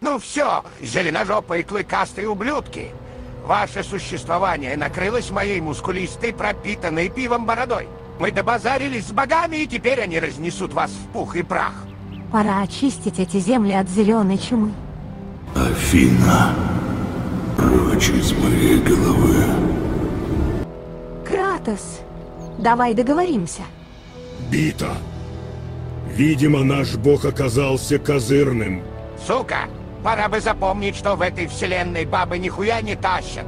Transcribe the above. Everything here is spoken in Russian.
Ну все, зеленожопые клыкастые ублюдки. Ваше существование накрылось моей мускулистой, пропитанной пивом бородой. Мы добазарились с богами, и теперь они разнесут вас в пух и прах. Пора очистить эти земли от зеленой чумы. Афина, прочь из моей головы. Кратос, давай договоримся. Бита. Видимо, наш бог оказался козырным. Сука, пора бы запомнить, что в этой вселенной бабы нихуя не тащат.